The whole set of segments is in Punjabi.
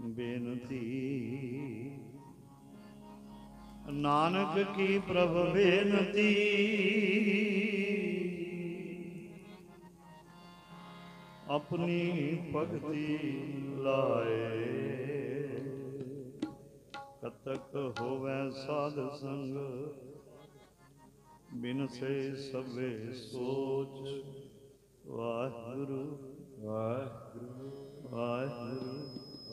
ਬੇਨਤੀ। ਨਾਨਕ ਕੀ ਪ੍ਰਭ ਬੇਨਤੀ। ਆਪਣੀ ਭਗਤੀ ਲਾਏ। ਕਤਕ ਹੋਵੇ ਸਾਧ ਸੰਗ ਬਿਨ ਸੇ ਸਭੇ ਸੋਚ। Waheguru. Waheguru. Waheguru.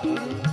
Thank you.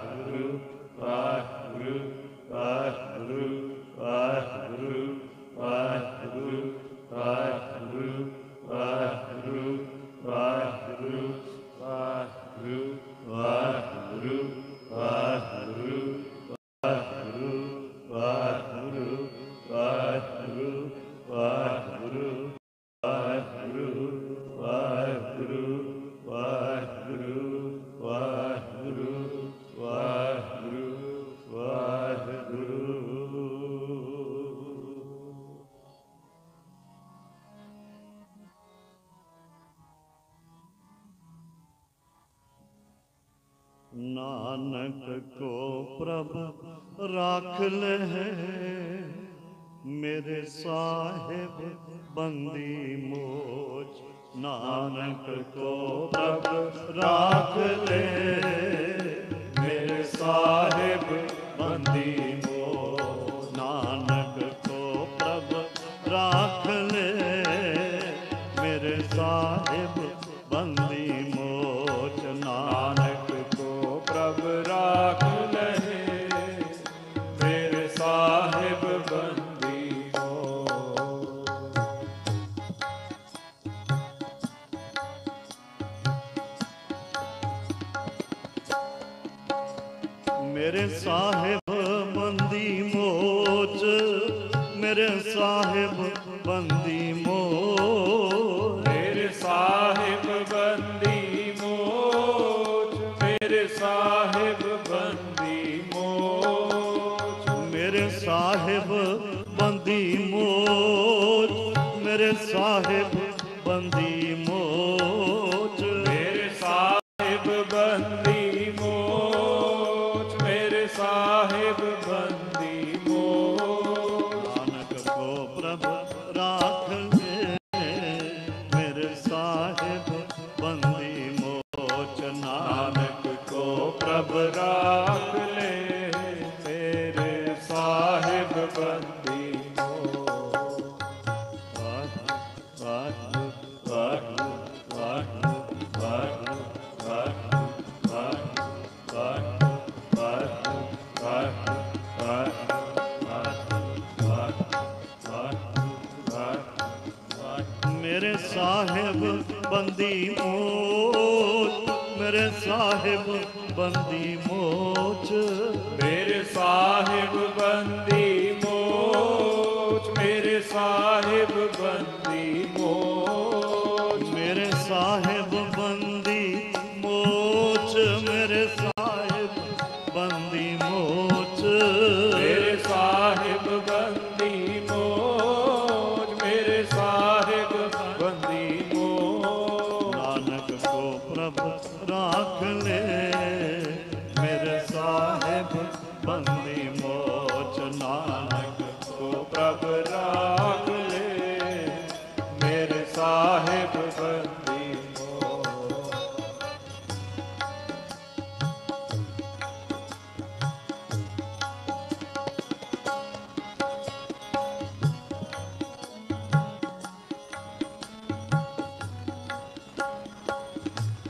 Sacro ਸਾਹਿਬ ਬੰਦੀ ਮੋ ਮੇਰੇ ਸਾਹਿਬ ਬੰਦੀ ਮੋਲ ਮੇਰੇ ਸਾਹਿਬ ਬੰਦੀ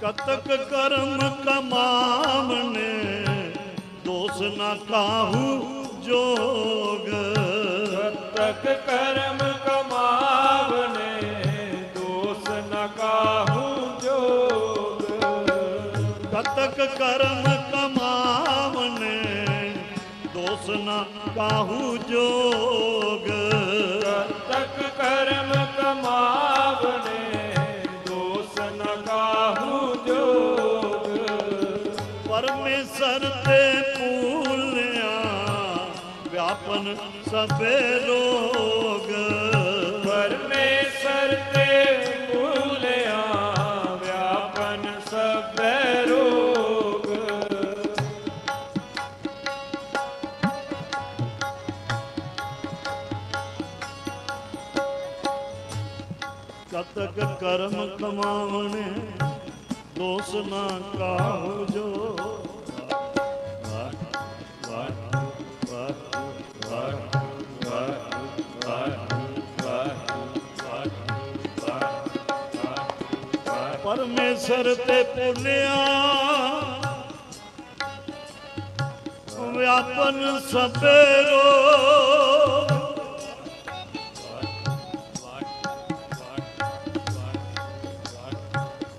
ਕਤਕ ਕਰਮ ਕਮਾਵਣੇ ਦੋਸ ਨਾ ਕਾਹੂ ਜੋਗ। ਕਤਕ ਕਰਮ ਕਮਾਵਣੇ ਦੋਸ ਨਾ ਕਾਹੂ ਜੋਗ। ਕਤਕ ਕਰਮ ਕਮਾਵਣੇ ਦੋਸ ਨਾ ਕਾਹੂ ਜੋਗ। ਕਤਕ ਕਰਮ ਕਮਾਵਣੇ ਦਰ ਪੂਲਿਆ ਵਿਆਪਨ ਸਭੇ ਰੋਗ ਪਰਮੇਸ਼ਰ ਤੇ ਪੂਲਿਆ ਵਿਆਪਨ ਸਭੇ ਰੋਗ ਕਤਕ ਕਰਮ ਕਮਾਵਣੇ ਦੋਸ ਨਾ ਕਾਹੋ ਜੋ। ਪਰਮੇਸ਼ਰ ਤੇ ਪੁੰਨਿਆ। ਵਿਆਪਨ ਸਭੇਰੋ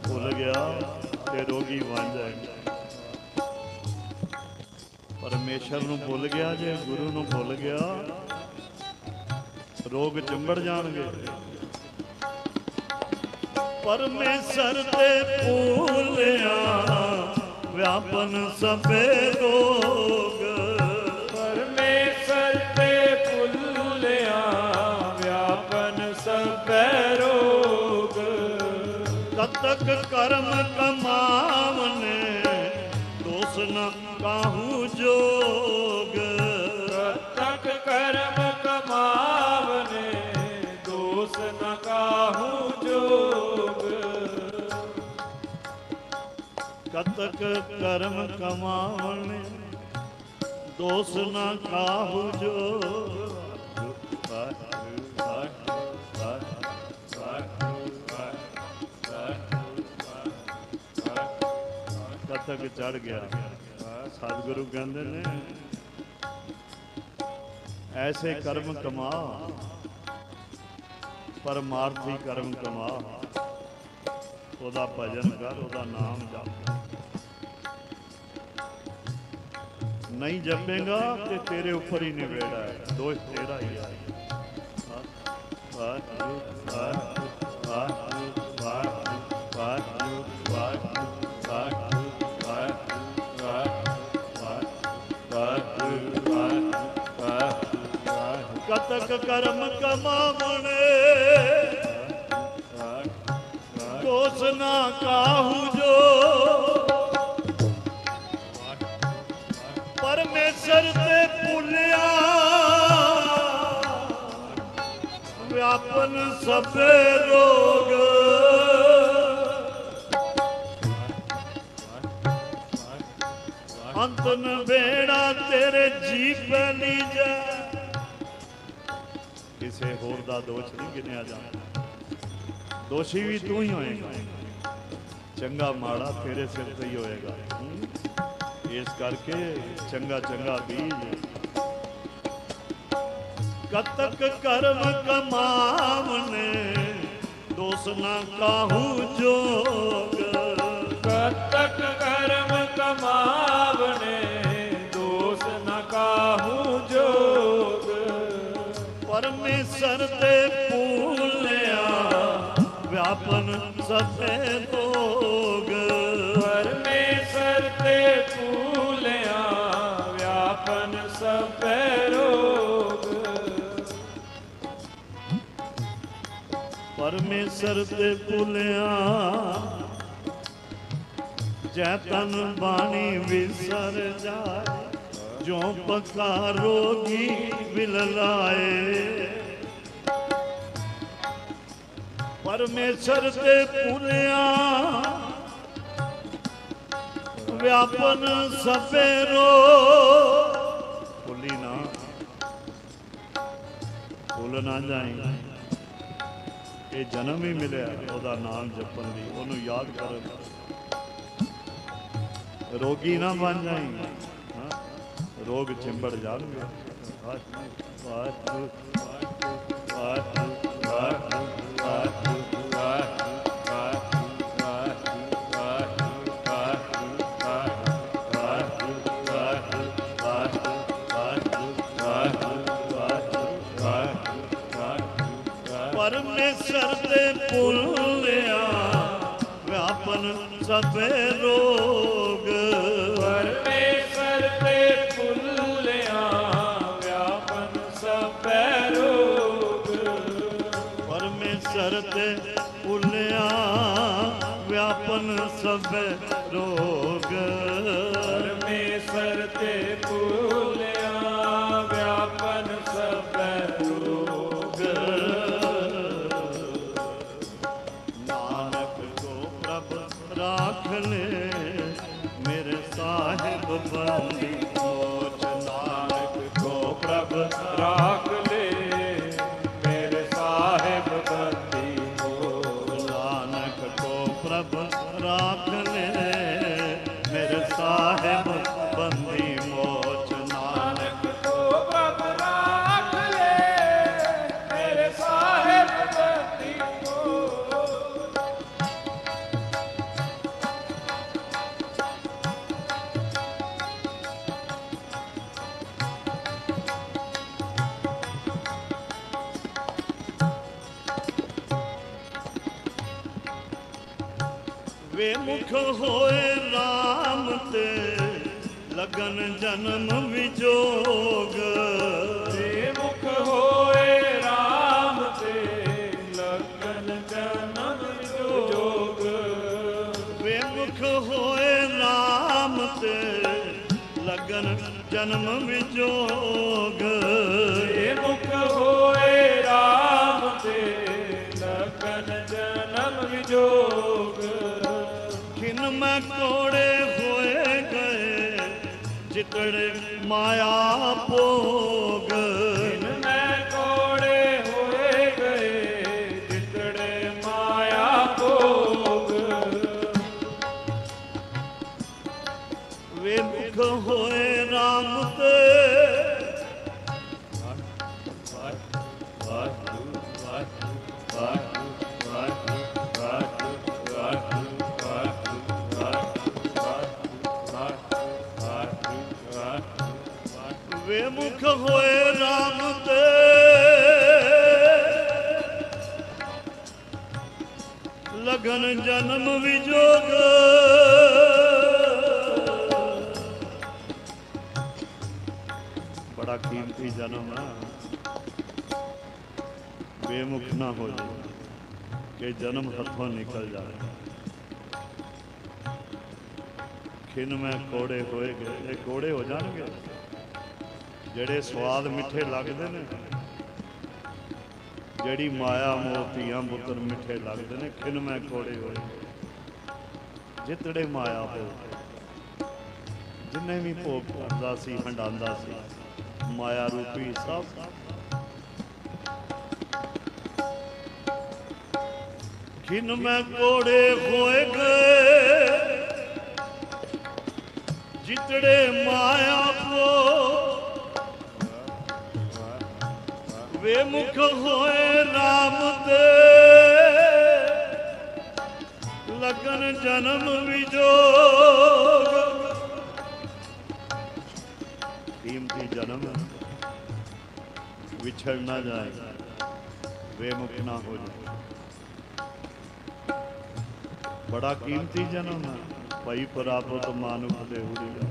ਭੁੱਲ ਗਿਆ ਤੇ ਰੋਗੀ ਬਣ ਜਾਏਗਾ। ਪਰਮੇਸ਼ਰ ਨੂੰ ਭੁੱਲ ਗਿਆ ਜੇ ਗੁਰੂ ਨੂੰ ਭੁੱਲ ਗਿਆ, ਰੋਗ ਚੰਬੜ ਜਾਣਗੇ। ਪਰਮੇਸ਼ਰ ਤੇ ਭੁੱਲਿਆ ਵਿਆਪਨ ਸਭੇ ਰੋਗ ਪਰਮੇਸ਼ਰ ਤੇ ਭੁੱਲਿਆ ਵਿਆਪਨ ਸਭੈ ਰੋਗ ਤਦ ਤੱਕ ਕਰਮ ਕਮਾਵਨੇ ਕਤਕ ਕਰਮ ਕਮਾਵਣੇ ਦੋਸ ਨ ਕਾਹੂ ਜੋਗ ਕਤਕ ਚੜ ਗਿਆ। ਸਤਿਗੁਰੂ ਕਹਿੰਦੇ ਨੇ, ਐਸੇ ਕਰਮ ਕਮਾ। ਪਰਮਾਰਥੀ ਕਰਮ ਕਮਾ। ਉਹਦਾ ਭਜਨ ਕਰ, ਉਹਦਾ ਨਾਮ ਜਪ। ਨਹੀਂ ਜਪੇਗਾ ਤੇ ਤੇਰੇ ਉੱਪਰ ਹੀ ਨਿਵੇੜਾ ਹੈ। ਦੋਸ਼ ਤੇਰਾ ਹੀ ਹੈ ਵਾਹਿਗੁਰੂ ਵਾਹਿਗੁਰੂ ਵਾਹਿਗੁਰੂ ਵਾਹਿਗੁਰੂ ਵਾਹਿਗੁਰੂ ਕਤਕ ਕਰਮ ਕਮਾਵਣੇ। ਦੋਸ ਨਾ ਕਾਹੂ ਜੋ। ਪਰਮੇਸ਼ਰ ਤੇ ਭੁੱਲਿਆ ਵਿਆਪਨ ਸਭੇ ਰੋਗ। ਅੰਤਨ ਵੇੜਾ ਤੇਰੇ ਜੀਵ ਲੀਜੈ। ਕਿਸੇ ਹੋਰ ਦਾ ਦੋਸ਼ ਨਹੀਂ ਗਿਣਿਆ ਜਾਂਦਾ। ਦੋਸ਼ੀ ਵੀ ਤੂੰ ਹੀ ਹੋਏਗਾ। ਚੰਗਾ ਮਾੜਾ ਤੇਰੇ ਸਿਰ ਤੇ ਹੀ ਹੋਏਗਾ। ਇਸ ਕਰਕੇ ਚੰਗਾ ਚੰਗਾ ਬੀਜ। ਕਤਕ ਕਰਮ ਕਮਾਵਨੇ ਦੋਸ ਨਾ ਕਾਹੂ ਜੋਗ। ਕਤਕ ਕਰਮ ਕਮਾਵਨੇ ਦੋਸ ਨ ਕਾਹੂ ਜੋਗ। ਪਰਮੇਸ਼ਰ ਤੇ ਭੂਲਿਆ ਵਿਆਪਨ ਸਭੇ ਰੋਗ ਪਰਮੇਸ਼ਰ ਤੇ ਭੂਲਿਆ ਵਿਆਪਨ ਸਭੈ ਰੋਗ ਪਰਮੇਸ਼ਰ ਤੇ ਭੁੱਲਿਆ। ਜੈ ਤਨ ਬਾਣੀ ਵਿਸਰ ਜਾਏ ਜੋ ਪਕਾ ਰੋਗੀ ਵਿਲ ਲਾਏ। ਪਰਮੇਸ਼ਰ ਤੇ ਭੁੱਲਿਆ। ਵਿਆਪਨ ਸਭੇ ਰੋ ਭੁੱਲ ਨਾ ਜਾਈ। ਇਹ ਜਨਮ ਹੀ ਮਿਲਿਆ, ਉਹਦਾ ਨਾਮ ਜਪਣ ਲਈ ਉਹਨੂੰ ਯਾਦ ਕਰਨ ਰੋਗੀ ਨਾ ਬਣ ਜਾਏ ਰੋਗ ਚਿੰਬੜ ਜਾਣਗੇ। ਵਾਹਿਗੁਰੂ ਵਾਹਿਗੁਰੂ। ਪਰਮੇਸ਼ਰ ਤੇ ਭੁੱਲਿਆ ਵਿਆਪਨ ਸਭੇ ਰੋਗ। ਪਰਮੇਸ਼ਰ ਤੇ ਭੁੱਲਿਆ ਵਿਆਪਨ ਸਭੈ ਰੋਗ। ਪਰਮੇਸ਼ਰ ਤੇ ਭੁੱਲਿਆ ਵਿਆਪਨ ਸਭੇ ਰੋਗ। ਪਰਮੇਸ਼ਰ ਤੇ ਭੁੱਲਿਆ ਵੇ ਮੁਖ ਹੋਏ RAM ਤੇ ਲਗਨ ਜਨਮ ਵਿਜੋਗ। ਤੇ ਮੁਖ ਹੋਏ RAM ਤੇ ਲਗਨ ਜਨਮ ਜੋਗ ਵੇ ਮੁਖ ਹੋਏ RAM ਤੇ ਲਗਨ ਜਨਮ ਵਿਜੋਗ। ਤੇ ਮੁਖ ਹੋਏ RAM ਤੇ ਮੈਂ ਕੋੜੇ ਹੋਏ ਗਏ ਜਿਤੜੇ ਮਾਇਆ ਭੋਗ। ਵੇ ਮੁਖ ਹੋਏ RAM ਤੇ ਲਗਨ ਜਨਮ ਵਿਜੋਗ ਬੜਾ ਕੀਮਤੀ ਜਨਮ ਹੈ ਬੇਮੁਖ ਨਾ ਹੋ ਜਾਏ ਕਿ ਜਨਮ ਹੱਥੋਂ ਨਿਕਲ ਜਾਵੇ ਖਿਨ ਮੈਂ ਕੋੜੇ ਹੋਏ ਗਏ ਇਹ ਕੋੜੇ ਹੋ ਜਾਣਗੇ ਜਿਹੜੇ ਸਵਾਦ ਮਿੱਠੇ ਲੱਗਦੇ ਨੇ, ਜਿਹੜੀ ਮਾਇਆ ਮੋਤੀਆਂ ਪੁੱਤਰ ਮਿੱਠੇ ਲੱਗਦੇ ਨੇ, ਖਿਨ ਮੈਂ ਕੋੜੇ ਹੋਏ। ਜਿਤੜੇ ਮਾਇਆ ਹੋ ਜਿੰਨੇ ਵੀ ਭੋਗ ਕਰਦਾ ਸੀ, ਹੰਡਾਉਂਦਾ ਸੀ, ਮਾਇਆ ਰੂਪੀ ਸਭ। ਖਿਨ ਮੈਂ ਕੋੜੇ ਹੋਏ ਗਏ ਜਿਤੜੇ ਮਾਇਆ ਕੋ ਵੇ ਮੁਖ ਹੋਏ RAM ਤੇ। ਲਗਨ ਜਨਮ ਵਿਜੋਗ। ਕੀਮਤੀ ਜਨਮ ਵਿਛੜ ਨਾ ਜਾਏ। ਵੇ ਮੁਖ ਨਾ ਹੋ ਜਾਏ। ਬੜਾ ਕੀਮਤੀ ਜਨਮ ਹੈ। ਭਾਈ ਪ੍ਰਾਪਤ ਮਾਨੁਖ ਦੇ ਹੁੜੀ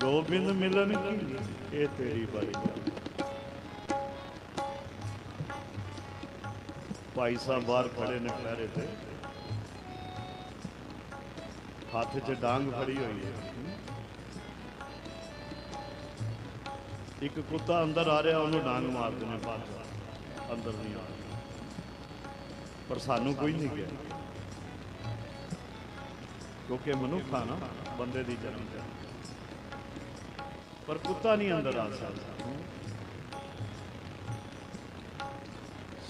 ਗੋਬਿੰਦ ਮਿਲਨ ਕੀ? ਇਹ ਤੇਰੀ ਬਾਈ ਭਾਈ ਸਾਹਿਬ ਬਾਹਰ ਖੜੇ ਨੇ ਪਹਿਰੇ ਤੇ। ਹੱਥ 'ਚ ਡਾਂਗ ਫੜੀ ਹੋਈ ਹੈ। ਇੱਕ ਕੁੱਤਾ ਅੰਦਰ ਆ ਰਿਹਾ, ਉਹਨੂੰ ਡਾਂਗ ਮਾਰਦੇ ਨੇ ਬਾਹਰ ਅੰਦਰ ਨਹੀਂ ਆ ਪਰ ਸਾਨੂੰ ਕੋਈ ਨਹੀਂ ਗਿਆ। ਕਿਉਂਕਿ ਮਨੁੱਖ ਆ ਨਾ, ਬੰਦੇ ਦੀ ਜਨਮ ਹੈ ਪਰ ਕੁੱਤਾ ਨਹੀਂ ਅੰਦਰ ਆ ਸਕਦਾ।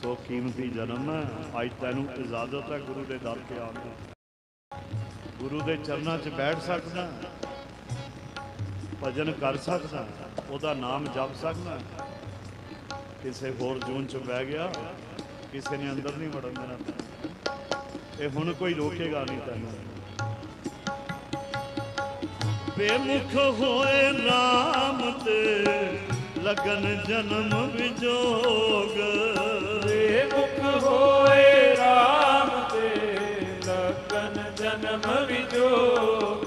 ਸੋ ਕੀਮਤੀ ਜਨਮ ਹੈ। ਅੱਜ ਤੈਨੂੰ ਇਜਾਜ਼ਤ ਹੈ ਗੁਰੂ ਦੇ ਦਰ ਤੇ ਆਉਣ ਦੀ। ਗੁਰੂ ਦੇ ਚਰਨਾਂ 'ਚ ਬੈਠ ਸਕਦਾ ਭਜਨ ਕਰ ਸਕਦਾ ਉਹਦਾ ਨਾਮ ਜਪ ਸਕਦਾ ਕਿਸੇ ਹੋਰ ਜੂਨ 'ਚ ਬਹਿ ਗਿਆ। ਕਿਸੇ ਨੇ ਅੰਦਰ ਨਹੀਂ ਵੜਨ ਦੇਣਾ। ਇਹ ਹੁਣ ਕੋਈ ਰੋਕੇਗਾ ਨਹੀਂ ਤੈਨੂੰ। ਬੇਮੁਖ ਹੋਏ RAM ਤੇ ਲਗਨ ਜਨਮ ਵਿਜੋਗ। ਮੁਖ ਹੋਏ RAM ਤੇ ਲਗਨ ਜਨਮ ਵਿਜੋਗ।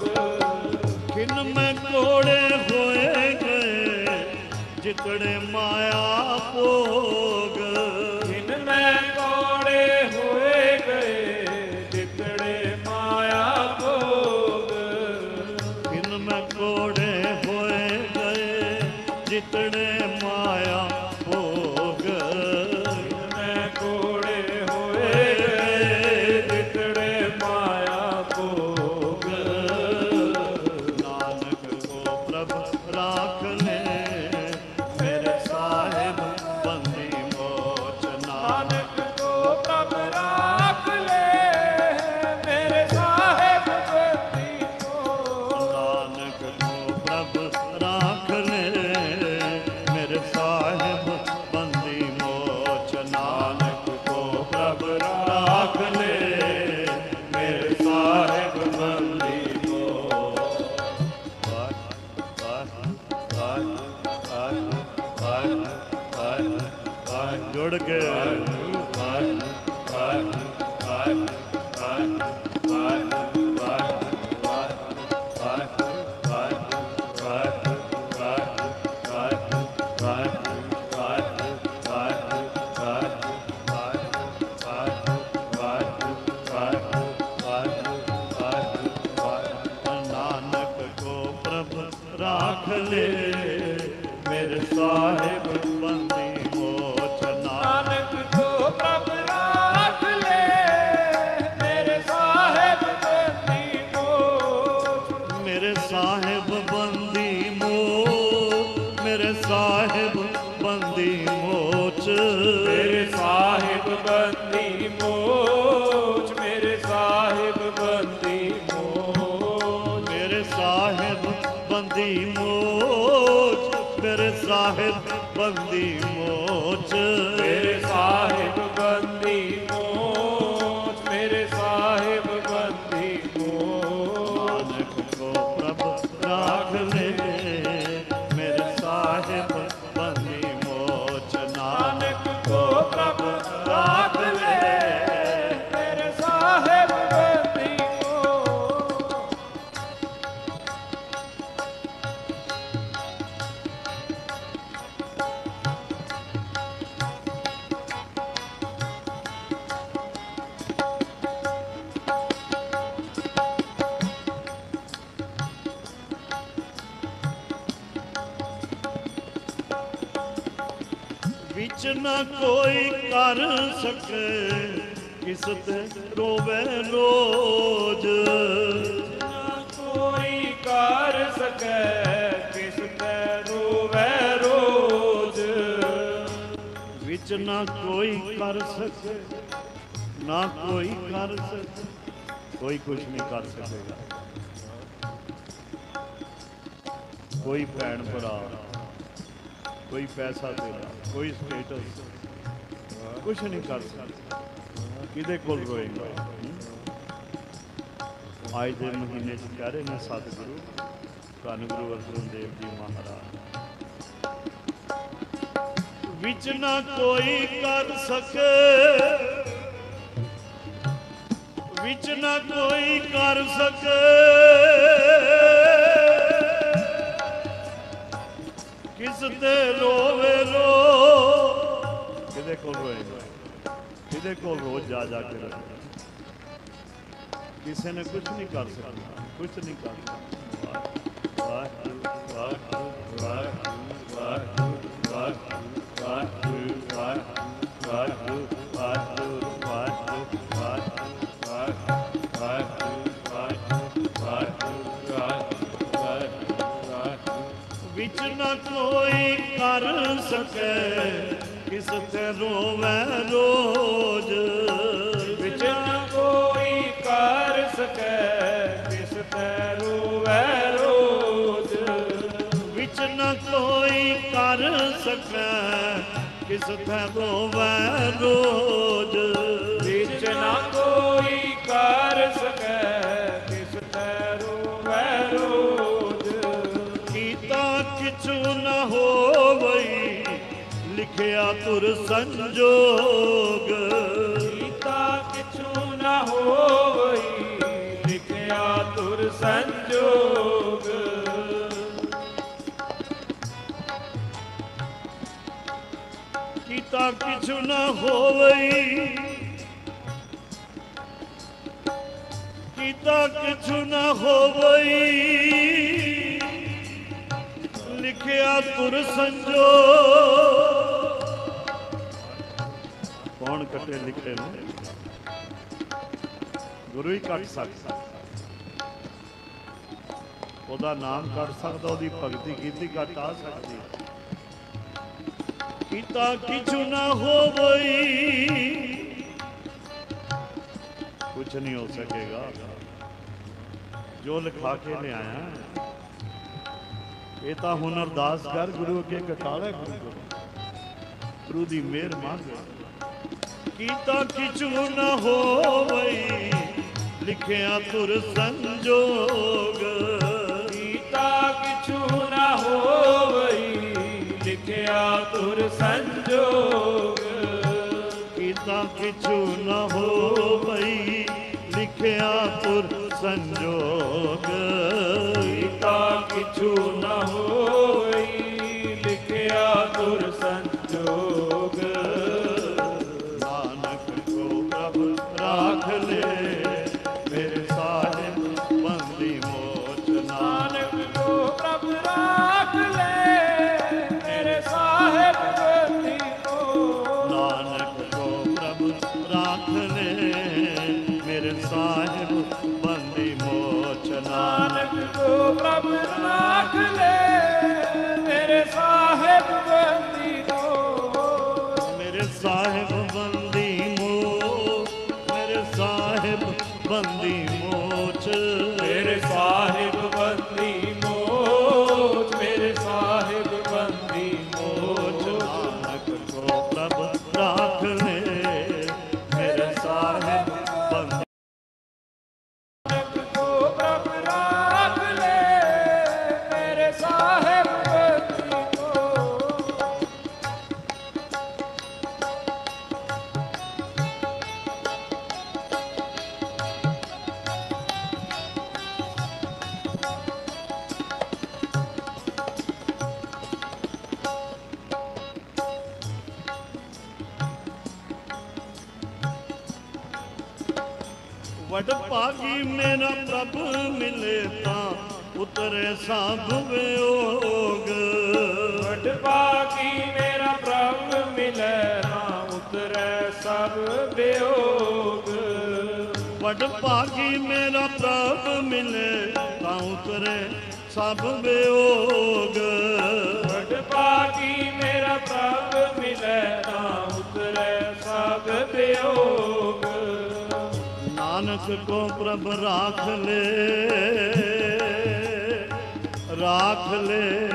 ਖਿਨ ਮੈਂ ਕੋੜੇ ਹੋਏ ਗਏ, ਜਿਤੜੇ ਮਾਇਆ ਭੋਗ साहेब ਨਾ ਕੋਈ ਕਰ ਸਕੇ ਕਿਸ ਤੇ ਰੋਵੇ ਰੋਜ। ਨਾ ਕੋਈ ਕਰ ਸਕੈ ਕਿਸ ਤੇ ਰੋਵੈ ਰੋਜ਼। ਵਿੱਚ ਨਾ ਕੋਈ ਕਰ ਸਕੇ ਨਾ ਕੋਈ ਕਰ ਸਕੇ ਕੋਈ ਕੁਝ ਨਹੀਂ ਕਰ ਸਕੇਗਾ। ਕੋਈ ਭੈਣ ਭਰਾ ਕੋਈ ਪੈਸਾ ਦੇਣਾ ਕੋਈ ਸਟੇਟਸ ਕੁਝ ਨਹੀਂ ਕਰ ਸਕਦਾ। ਕਿਹਦੇ ਕੋਲ ਰੋਏਗਾ? ਅੱਜ ਦੇ ਮਹੀਨੇ ਚ ਕਹਿ ਰਹੇ ਨੇ ਸਤਿਗੁਰੂ ਧੰਨ ਗੁਰੂ ਅਰਜਨ ਦੇਵ ਜੀ ਮਹਾਰਾਜ। ਵਿੱਚ ਨਾ ਕੋਈ ਕਰ ਸਕੇ। ਵਿੱਚ ਨਾ ਕੋਈ ਕਰ ਸਕੇ। ਕਿਸ ਤੇ ਰੋਵੇ ਰੋ? ਕਿਹਦੇ ਕੋਲ ਰੋਏਗਾ ਕਿਹਦੇ ਕੋਲ ਰੋਜ਼ ਜਾ ਜਾ ਕੇ ਰੋਏ ਕਿਸੇ ਨੇ ਕੁਝ ਨਹੀਂ ਕਰ ਸਕਦਾ ਕੁਝ ਨਹੀਂ ਕਰ ਸਕਦਾ। ਵਾਹਿਗੁਰੂ ਵਾਹਿਗੁਰੂ ਵਾਹਿਗੁਰੂ ਵਾਹਿਗੁਰੂ ਵਾਹਿਗੁਰੂ। ਨਾ ਕੋਈ ਕਰ ਸਕੇ ਕਿਸ ਤੇ ਰੋਵੇ ਰੋਜ਼ ਵਿੱਚ ਨਾ ਕੋਈ ਕਰ ਸਕੈ ਕਿਸ ਤੇ ਰੋਵੈ ਰੋਜ਼ ਵਿੱਚ ਨਾ ਕੋਈ ਕਰ ਸਕੇ ਕਿਸ ਤੇ ਰੋਵੇ ਰੋਜ਼ ਵਿੱਚ ਨਾ ਕੋਈ ਕਰ ਸਕੈ ਲਿਖਿਆ ਤੁਰ ਸੰਜੋਗ। ਕੀਤਾ ਕਿਛੂ ਨਾ ਹੋਵਈ ਲਿਖਿਆ ਤੁਰ ਸੰਜੋਗ। ਕੀਤਾ ਕਿਛੂ ਨ ਹੋਵਈ। ਕੀਤਾ ਕਿਛੂ ਨ ਹੋਵਈ। ਲਿਖਿਆ ਤੁਰ ਸੰਜੋ ਕੌਣ ਕੱਟੇ ਲਿਖੇ ਨੇ। ਗੁਰੂ ਹੀ ਕੱਟ ਸਕਦਾ। ਉਹਦਾ ਨਾਮ ਕੱਟ ਸਕਦਾ, ਉਹਦੀ ਭਗਤੀ ਕੀਤੀ ਕੱਟ ਆ ਸਕਦੀ। ਕੀਤਾ ਕਿਛੁ ਨਾ ਹੋਵਈ। ਕੁਛ ਨਹੀਂ ਹੋ ਸਕੇਗਾ। ਜੋ ਲਿਖਾ ਕੇ ਲਿਆਇਆ ਇਹ ਤਾਂ ਹੁਣ ਅਰਦਾਸ ਕਰ, ਗੁਰੂ ਅੱਗੇ ਕਟਾਲੇ ਗੁਰੂ ਗੁਰੂ ਦੀ ਮਿਹਰ ਮੰਗ। ਕੀਤਾ ਕਿਛੁ ਨਾ ਹੋਵਈ ਲਿਖਿਆ ਤੁਰ ਸੰਜੋਗ। ਕੀਤਾ ਕਿਛੂ ਨਾ ਹੋਵਈ ਲਿਖਿਆ ਤੁਰ ਸੰਜੋਗ। ਕੀਤਾ ਕਿਛੂ ਨਾ ਹੋਵਈ ਲਿਖਿਆ ਤੁਰ ਸੰਜੋਗ। ਕੀਤਾ ਕਿਛੂ ਨਾ ਹੋਵਈ ਲਿਖਿਆ ਤੁਰ ਸੰਜੋਗ। ਵਡ ਭਾਗੀ ਮੇਰਾ ਪ੍ਰਭ ਮਿਲੇ ਤਾਂ ਉਤਰੇ ਸਭ ਵਿਯੋਗ ਵਡ ਬਾਕੀ ਮੇਰਾ ਪ੍ਰਭ ਮਿਲੇ ਨਾ ਉਤਰੈ ਸਭ ਵਿਯੋਗ ਵਡ ਭਾਗੀ ਮੇਰਾ ਪ੍ਰਭ ਮਿਲੇ ਤਾਂ ਉਤਰੇ ਸਭ ਵਿਯੋਗ ਵਡ ਬਾਕੀ ਮੇਰਾ ਪ੍ਰਭ ਮਿਲੇ ਨਾ ਉਤਰੈ ਸਭ ਵਿਯੋਗ ਨਾਨਕ ਕੋ ਪ੍ਰਭ ਰਾਖ ਲੈ ਰਾਖ ਲੈ।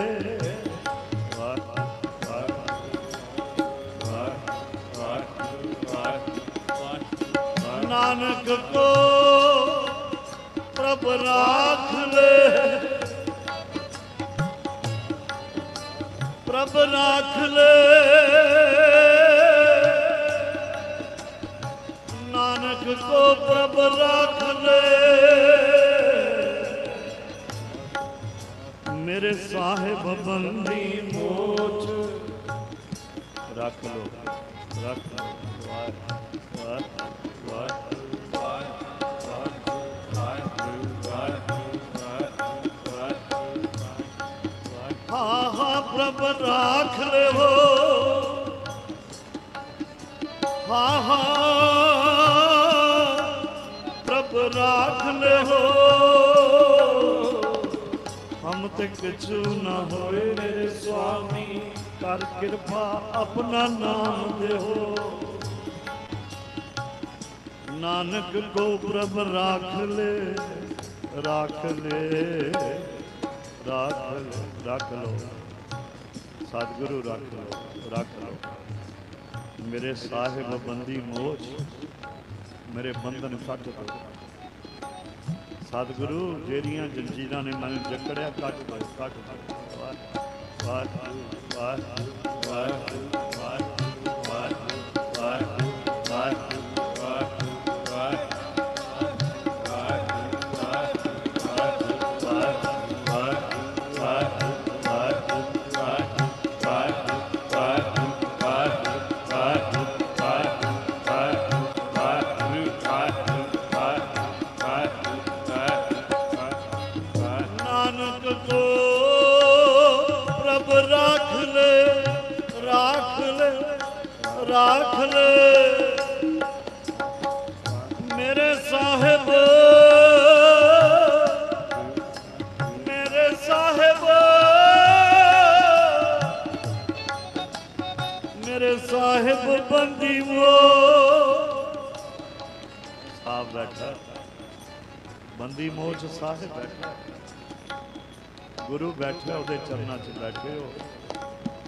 ਨਾਨਕ ਕੋ ਪ੍ਰਭ ਰਾਖ ਲੈ। ਪ੍ਰਭ ਰਾਖ ਲੈ। ਕੋ ਪ੍ਰਭ ਰਾਖ ਲੈ ਮੇਰੇ ਸਾਹਿਬ ਬੰਦੀ ਮੋਚ। ਰੱਖ ਲੋ ਰੱਖ ਲੋ ਵਾਹ ਵਾਹ ਵਾਹ ਹਾ ਪ੍ਰਭ ਰਾਖ ਲਿਓ ਹਾ ਹਾ। ਹਮ ਤੇ ਕਿਛੂ ਨਾ ਹੋਏ ਮੇਰੇ ਸੁਆਮੀ, ਕਰ ਕਿਰਪਾ ਆਪਣਾ ਨਾਮ ਦੇਹੋ। ਨਾਨਕ ਕੋ ਪ੍ਰਭ ਰਾਖ ਲੈ ਰਾਖ ਲੈ ਰਾਖ ਲੈ ਰੱਖ ਲੋ ਸਤਿਗੁਰੂ ਰੱਖ ਲੋ ਰੱਖ ਲੋ ਮੇਰੇ ਸਾਹਿਬ ਬੰਦੀ ਮੋਚ, ਮੇਰੇ ਬੰਧਨ ਕੱਟ ਦੋ। ਸਤਿਗੁਰੂ ਜਿਹੜੀਆਂ ਜੰਜੀਰਾਂ ਨੇ ਮੈਨੂੰ ਜਕੜਿਆ ਕੱਟ ਦੋ ਕੱਟ ਵਾਹ ਵਾਹ ਵਾਹ ਵਾਹ। ਬੰਦੀ ਮੋਹ ਚ ਸਾਹਿਬ ਬੈਠਾ ਗੁਰੂ ਬੈਠਾ ਉਹਦੇ ਚਰਨਾਂ 'ਚ ਬੈਠੇ ਹੋ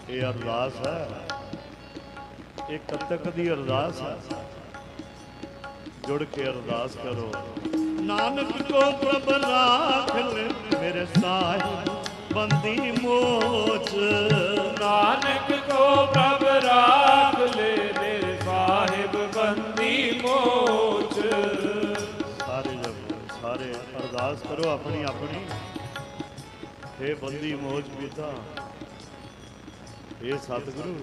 ਇਹ ਅਰਦਾਸ ਹੈ। ਇਹ ਕਤਕ ਦੀ ਅਰਦਾਸ ਹੈ। ਜੁੜ ਕੇ ਅਰਦਾਸ ਕਰੋ। ਨਾਨਕ ਕੋ ਪ੍ਰਭ ਰਾਖ ਲੈ ਮੇਰੇ ਸਾਹਿਬ, ਬੰਦੀ ਮੋਚ ਨਾਨਕ ਕੋ ਪ੍ਰਭ ਰਾਖ ਕਰੋ ਆਪਣੀ ਆਪਣੀ। हे ਬੰਦੀ ਮੋਚ ਪੀਤਾ हे ਸਤਿਗੁਰੂ।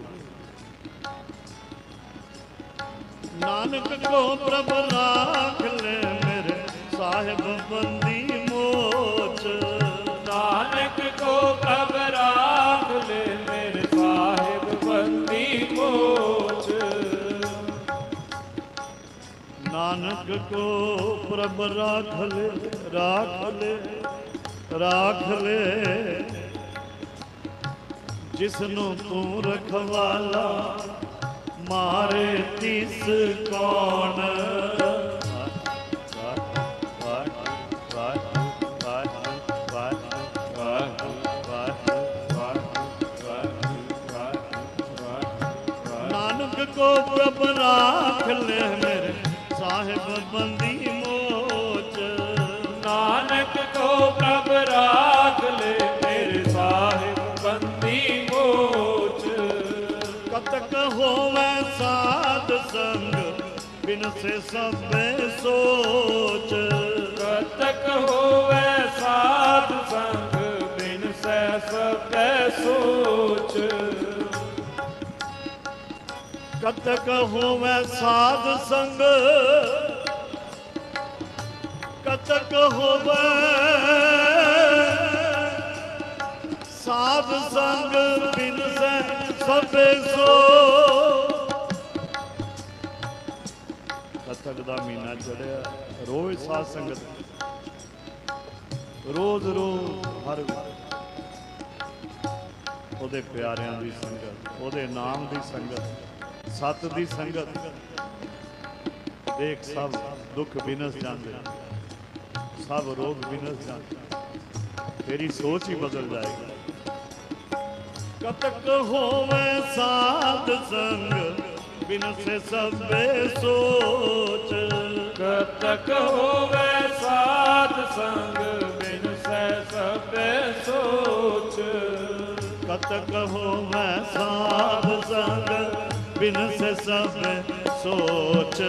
ਨਾਨਕ ਕੋ ਪ੍ਰਭ ਰਾਖ ਲੈ ਮੇਰੇ ਸਾਹਿਬ ਬੰਦੀ ਮੋਚ ਨਾਨਕ ਕੋ ਪ੍ਰਭ ਰਾਖ ਲੈ ਮੇਰੇ ਸਾਹਿਬ ਬੰਦੀ ਮੋਚ ਨਾਨਕ ਕੋ ਪ੍ਰਭ ਰਾਖ ਲੈ ਰਾਖ ਲੈ ਰਾਖ ਲੈ ਜਿਸ ਨੂੰ ਤੂੰ ਰਖਵਾਲਾ ਮਾਰੇ ਤਿਸ ਕੌਣ? ਨਾਨਕ ਕੋ ਪ੍ਰਭ ਰਾਖ ਲੈ ਮੇਰੇ, ਸਾਹਿਬ ਬੰਦੀ ਪ੍ਰਭ ਰਾਖ ਲੈ ਮੇਰੇ ਸਾਹਿਬ ਬੰਦੀ ਮੋਚ। ਕਤਕ ਹੋਵੇ ਸਾਧ ਸੰਗ ਬਿਨ ਸੇ ਸਭੇ ਸੋਚ। ਕਤਕ ਹੋਵੇ ਸਾਧ ਸੰਗ ਬਿਨ ਸੈ ਸਭੈ ਸੋਚ। ਕਤਕ ਹੋਵੇ ਸਾਧ ਸੰਗ ਕਤਕ ਹੋਵੇ। ਸਾਧ ਸੰਗ ਬਿਨ ਸੇ ਸਭੇ ਸੋ। ਕਤਕ ਦਾ ਮਹੀਨਾ ਚੜਿਆ, ਰੋਜ਼ ਸਾਧ ਸੰਗਤ। ਰੋਜ਼ ਰੋਜ਼ ਹਰ ਉਹਦੇ ਪਿਆਰਿਆਂ ਦੀ ਸੰਗਤ, ਉਹਦੇ ਨਾਮ ਦੀ ਸੰਗਤ, ਸਤ ਦੀ ਸੰਗਤ। ਦੇਖ ਸਭ ਦੁੱਖ ਬਿਨਸ ਜਾਂਦੇ। ਸਭ ਰੋਗ ਬਿਨਸ ਜਾਂਦੇ ਤੇਰੀ ਸੋਚ ਹੀ ਬਦਲ ਜਾਏਗੀ। ਕਤਕ ਹੋਵੇ ਸਾਧ ਸੰਗ ਬਿਨਸੇ ਸਭੇ ਸੋਚ। ਕਤਕ ਹੋਵੇ ਸਾਧ ਸੰਗ ਬਿਨ ਸੈ ਸੋਚ। ਕਤਕ ਹੋਵੇ ਸਾਧ ਸੰਗ ਬਿਨਸੇ ਸਭੇ ਸੋਚ।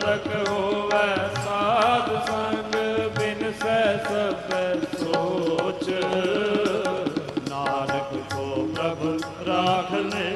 ਕਤਕ ਹੋਵੇ ਸਾਧ ਸੰਗ ਸਭੈ ਸੋਚ ਨਾਨਕ ਕੋ ਪ੍ਰਭ ਰਾਖ ਲੈ।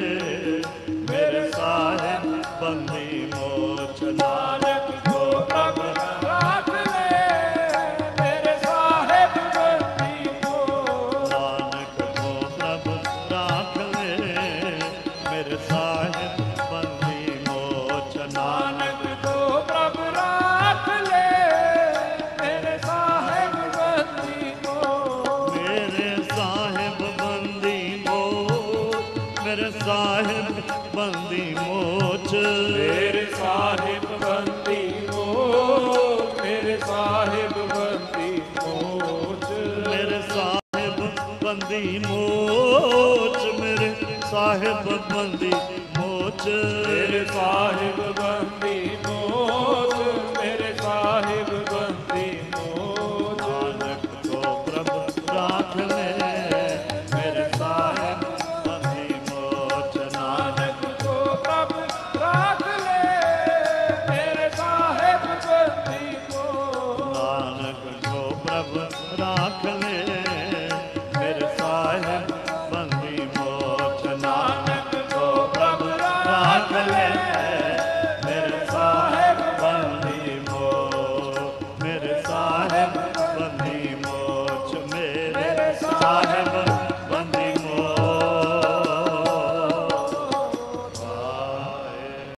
ਸਾਹਿਬ ਬੰਦੀ ਮੋਚ। ਮੇਰੇ ਸਾਹਿਬ ਬੰਦੀ ਮੋਚ ਮੇਰੇ ਸਾਹਿਬ ਬੰਦੀ ਮੋਚ। ਮੇਰੇ ਸਾਹਿਬ ਬੰਦੀ ਮੋਚ ਮੇਰੇ ਸਾਹਿਬ ਬੰਦੀ ਮੋਚ। ਮੇਰੇ ਸਾਹਿਬ ਬੰਦੀ ਮੋਚ